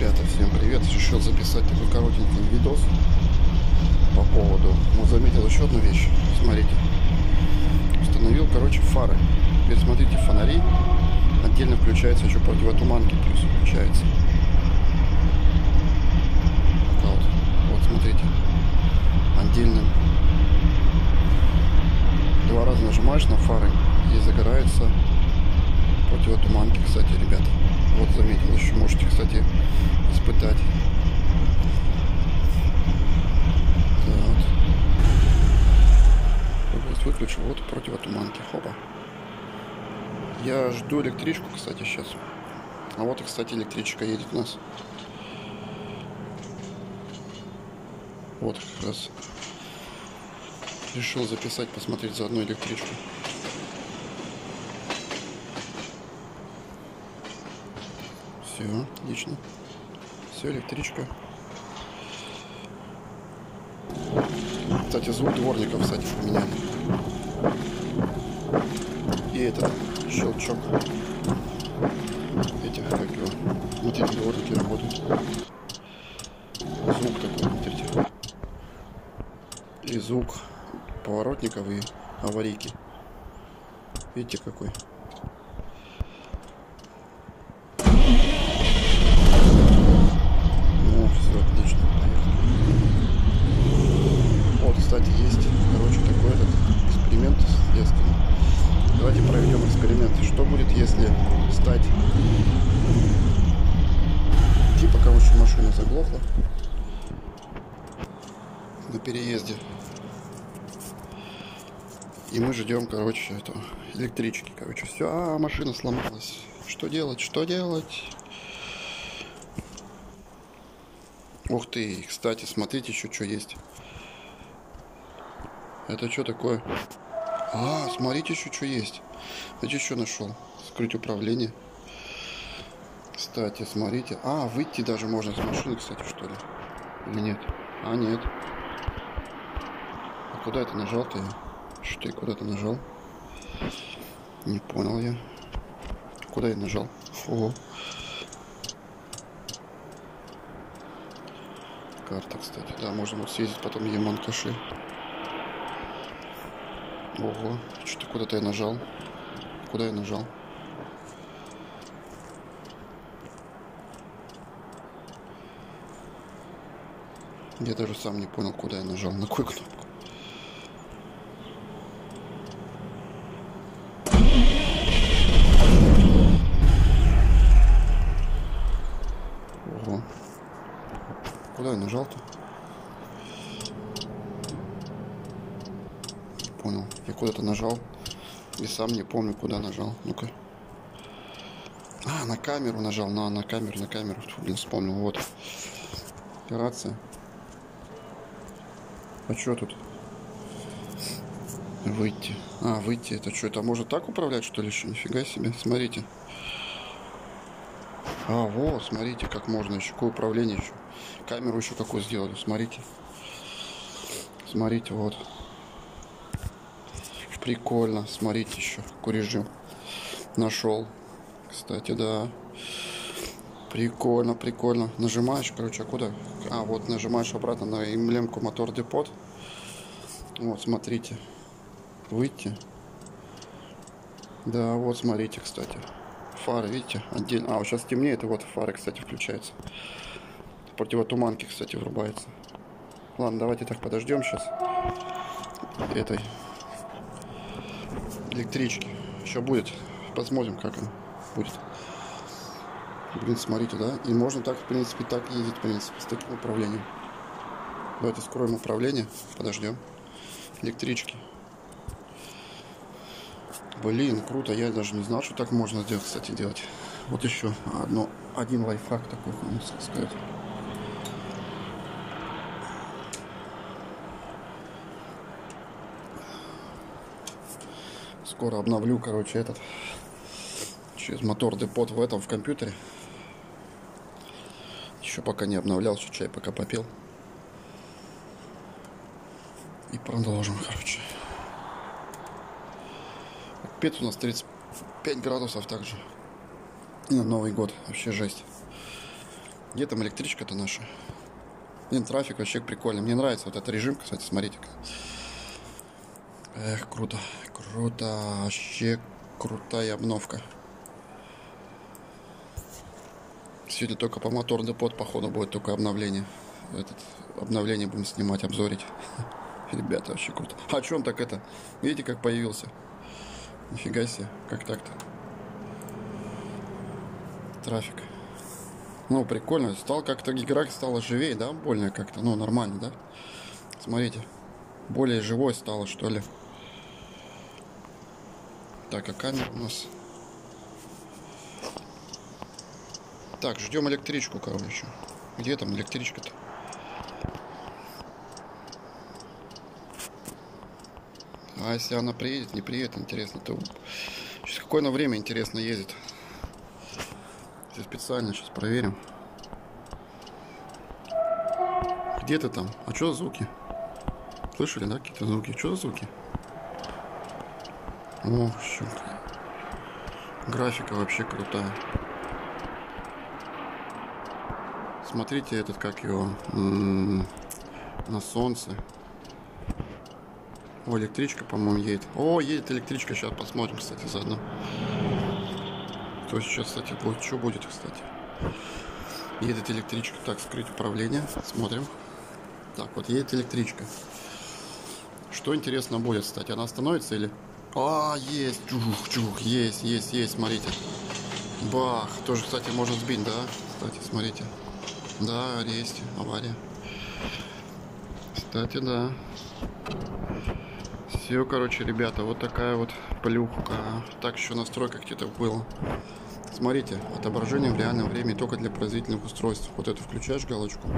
Ребята, всем привет! Решил записать такой коротенький видос по поводу... Ну, заметил еще одну вещь. Смотрите. Установил, короче, фары. Теперь смотрите, фонари. Отдельно включается еще противотуманки, плюс включается. Вот. Вот, смотрите. Отдельно. Два раза нажимаешь на фары и загорается противотуманки, кстати, ребята. Вот заметил еще, можете, кстати, испытать. Так. Область выключил, вот противотуманки, хоба. Я жду электричку, кстати, сейчас. А вот и, кстати, электричка едет у нас. Вот как раз решил записать, посмотреть заодно электричку. Все, отлично. Все, электричка. Кстати, звук дворников, кстати, поменяли. И этот щелчок этих, как его, эти дворники работают. Звук такой, смотрите. И звук поворотников и аварийки. Видите, какой? Ну, все отлично, поехали. Вот, кстати, есть, короче, такой этот эксперимент следственный. Давайте проведем эксперимент. Что будет, если стать... Типа, короче, машина заглохла на переезде. И мы ждем, короче, этого электрички. Короче, все, а, машина сломалась. Что делать? Что делать? Ух ты, кстати, смотрите, еще что есть. Это что такое? А, смотрите, еще что есть. Знаете, что нашел? Скрыть управление. Кстати, смотрите. А, выйти даже можно с машины, кстати, что ли? Или нет? А, нет. А куда это нажал-то я? Что я куда-то нажал? Не понял я. Куда я нажал? О. Карта, кстати. Да, можно вот съездить потом Яман-Каши. Ого, что-то куда-то я нажал. Куда я нажал? Я даже сам не понял, куда я нажал, на какую кнопку. Ого. Куда я нажал-то? Понял. Я куда-то нажал. И сам не помню, куда нажал. Ну-ка. А, на камеру нажал. На, на камеру, на камеру. Фу, блин, вспомнил. Вот. Операция. А что тут? Выйти. А, выйти. Это что, это может так управлять, что ли, еще? Нифига себе. Смотрите. А, вот, смотрите, как можно еще. Какое управление еще. Камеру еще какую сделали. Смотрите. Смотрите, вот. Прикольно. Смотрите еще, какой режим. Нашел. Кстати, да. Прикольно, прикольно. Нажимаешь, короче, а куда? А, вот нажимаешь обратно на эмблемку мотор депот. Вот, смотрите. Выйти. Да, вот, смотрите, кстати. Фары, видите, отдельно. А, вот сейчас темнеет, и вот фары, кстати, включаются. Противотуманки, кстати, врубается. Ладно, давайте так подождем сейчас. Этой электрички. Еще будет. Посмотрим, как она будет. Блин, смотрите, да? И можно так, в принципе, так ездить, в принципе, с таким управлением. Давайте скроем управление. Подождем. Электрички. Блин, круто. Я даже не знал, что так можно сделать, кстати, делать. Вот еще одно, один лайфхак такой, можно сказать. Скоро обновлю, короче, этот через мотор депот в этом в компьютере. Еще пока не обновлял, еще чай пока попил. И продолжим, короче. Капец, у нас 35 градусов также. И на Новый год. Вообще жесть. Где там электричка-то наша? Блин, трафик вообще прикольный. Мне нравится вот этот режим, кстати, смотрите-ка. Эх, круто, круто, вообще крутая обновка. Сегодня только по мотор депот, походу, будет только обновление. Этот обновление будем снимать, обзорить. Ребята, вообще круто. А он так это? Видите, как появился? Нифига себе, как так-то? Трафик. Ну, прикольно. Стал как-то игра стала живее, да? Больно как-то. Ну, нормально, да? Смотрите. Более живой стало, что ли. Так, а камера у нас... Так, ждем электричку, короче. Где там электричка-то? А если она приедет, не приедет, интересно, то... Сейчас какое на время, интересно, ездит. Сейчас специально сейчас проверим. Где ты там? А что за звуки? Слышали, да, какие-то звуки? Что за звуки? О, щука. Графика вообще крутая. Смотрите этот, как его, на солнце. О, электричка, по-моему, едет. О, едет электричка. Сейчас посмотрим, кстати, заодно. Кто сейчас, кстати, будет? Что будет, кстати? Едет электричка. Так, скрыть управление. Смотрим. Так, вот едет электричка. Что интересно будет, кстати? Она остановится или... А, есть. Чух, чух, есть, есть, есть, смотрите. Бах. Тоже, кстати, можно сбить, да? Кстати, смотрите. Да, есть. Авария. Кстати, да. Все, короче, ребята, вот такая вот плюхка. Так еще настройка где-то было. Смотрите, отображение в реальном времени только для производительных устройств. Вот это включаешь галочку.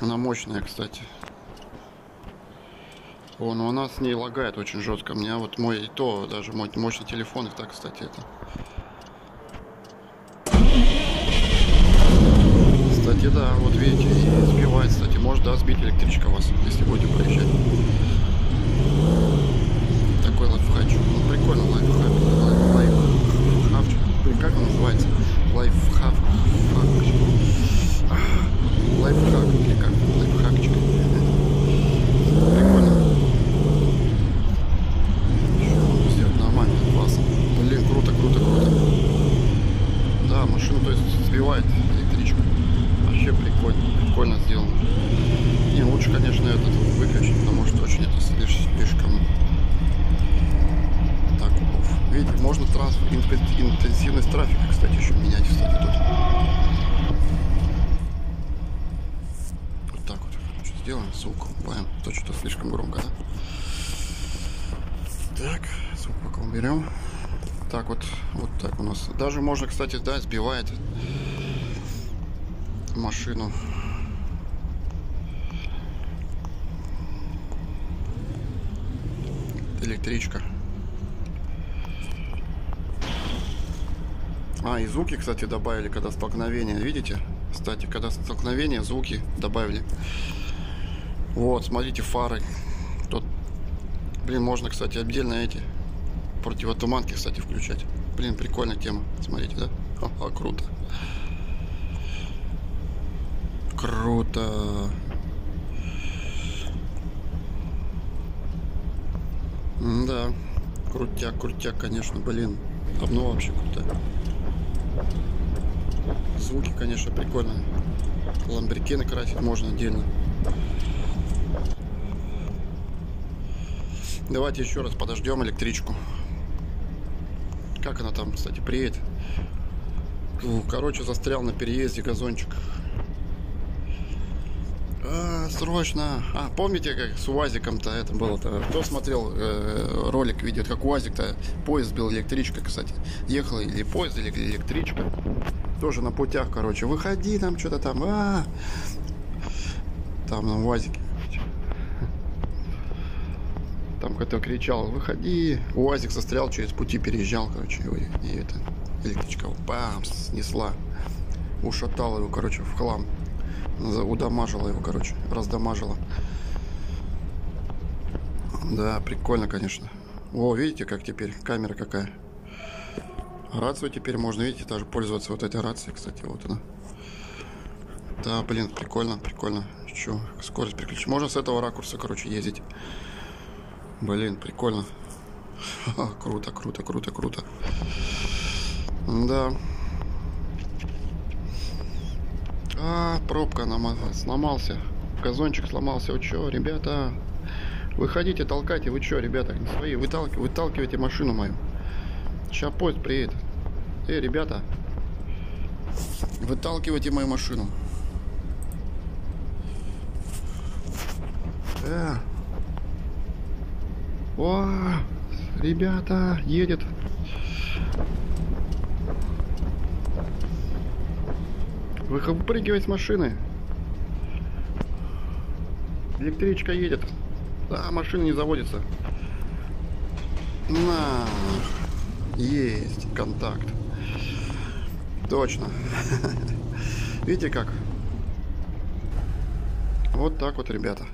Она мощная, кстати. О, ну она с ней лагает очень жестко. У меня вот мой, и то, даже мой мощный телефон, и так, кстати, это. Кстати, да, вот видите, и сбивает, кстати. Может, да, сбить электричка вас, если будете проезжать. Такой лайфхачик. Ну, прикольно, лайфхак. Лайфхавчик. Блин, как он называется? Лайфхак. Лайфхак. Или как? Лайфхакчик. Прикольно. Сделать нормально, классно. Блин, круто, круто, круто. Да, машину, то есть, сбивает прикольно, сделано. Не, лучше, конечно, этот выключить, потому что очень это слишком так, уф. Видите, можно транспорт, интенсивность трафика, кстати, еще менять, кстати, тут. Вот так вот. Что сделаем? Звук убавим. То что-то слишком громко, да? Так, звук пока уберем. Так вот, вот так у нас. Даже можно, кстати, да, сбивает машину. Электричка. А, и звуки, кстати, добавили, когда столкновение. Видите? Кстати, когда столкновение, звуки добавили. Вот, смотрите, фары. Тут, блин, можно, кстати, отдельно эти противотуманки, кстати, включать. Блин, прикольная тема. Смотрите, да? Ага, круто. Круто. Да, крутяк, крутяк, конечно, блин. Давно вообще крутая. Звуки, конечно, прикольные. Ламбрикены красить можно отдельно. Давайте еще раз подождем электричку. Как она там, кстати, приедет? Короче, застрял на переезде газончик. А, срочно. А, помните, как с УАЗиком-то это было-то? Кто смотрел э, ролик, видит, как УАЗик-то поезд был, электричка, кстати. Ехала или поезд, или электричка. Тоже на путях, короче. Выходи там, что-то там. А -а -а. Там на УАЗике. Там кто-то кричал, выходи. УАЗик застрял, через пути переезжал, короче. И, и это, электричка, бам, снесла. Ушатала его, короче, в хлам удамажила его, короче, раздамажила. Да, прикольно, конечно. О, видите, как теперь камера какая. Рацию теперь можно, видите, даже пользоваться вот этой рацией, кстати, вот она. Да, блин, прикольно, прикольно. Че, скорость переключить. Можно с этого ракурса, короче, ездить. Блин, прикольно. Круто, круто, круто, круто. Да. А, пробка сломался. Газончик сломался. Вы что, ребята? Выходите, толкайте. Вы что, ребята? Не свои. Выталкивайте, выталкивайте машину мою. Сейчас поезд приедет. Эй, ребята. Выталкивайте мою машину. Э. О, ребята, едет. Выпрыгивай с машины. Электричка едет. А, машина не заводится. На. Есть контакт. Точно. Видите как? Вот так вот, ребята.